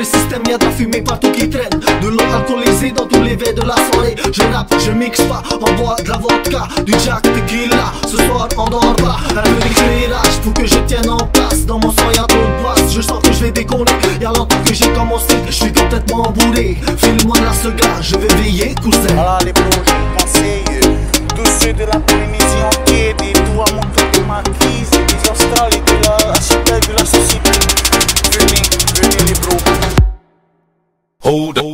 le système, y'a de la fumée partout qui traîne. De l'eau alcoolisée dans tous les verres de la soirée. Je rappe, je mixe pas, on boit de la vodka, du jack tequila. Ce soir, on dort pas. Un peu d'éclairage pour que je tienne en place. Dans mon sang, y'a trop de place. Je sens que je vais décoller. Y'a longtemps que j'ai commencé, je suis complètement bourré. File-moi la cigare, je vais veiller, cousin. Voilà les pros, je conseille. Tous ceux de la Polynésie entière, des à mon de marquise, des Australiens de la archipel de la société. Les bros. Hold up.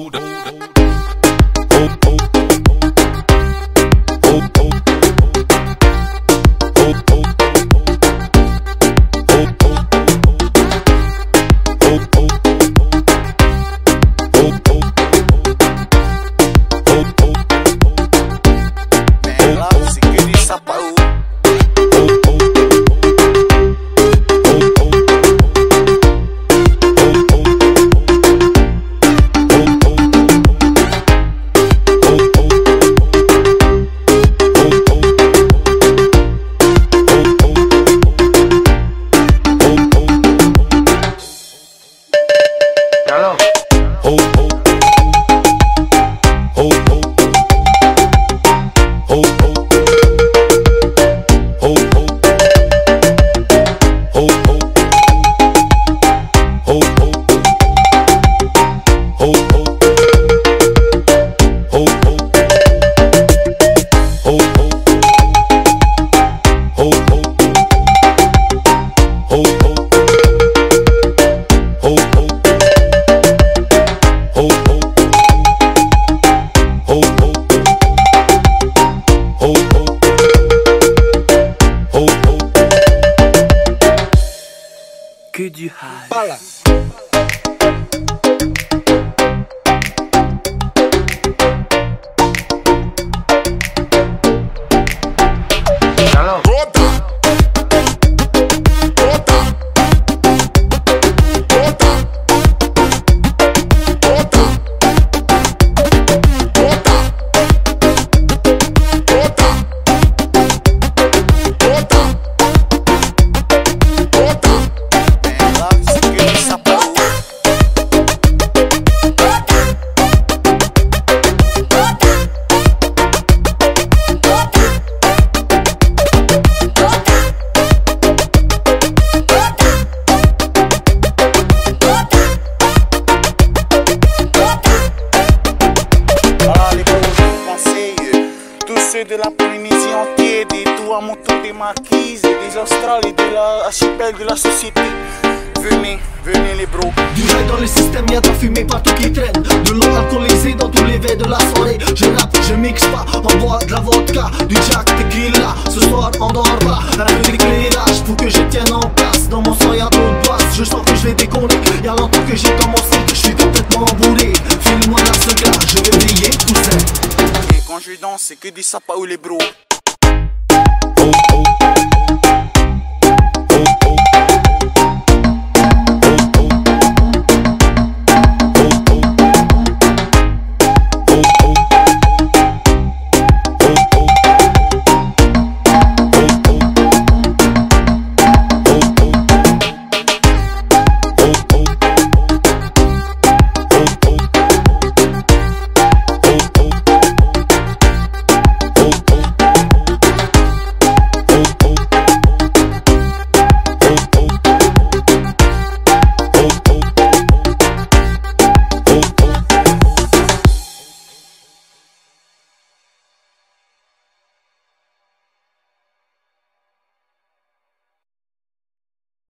Que de de la Polynésie entière, des tour des marquises, des Australiens de la archipel de la société. Venez, venez les bros. Du rail dans le système, y'a de la fumée partout qui traîne. De l'eau alcoolisée dans tous les verres de la soirée. Je rappe, je mixe pas, on boit de la vodka, du jack tequila. Ce soir, on dort pas. Un peu d'éclairage pour que je tienne en place. Dans mon sang, y'a trop de place. Je sens que je vais décoller. Y'a longtemps que j'ai commencé, je suis complètement bourré. File-moi la cigare, je vais veiller, cousin manger dans, c'est que du sapa ou les bros.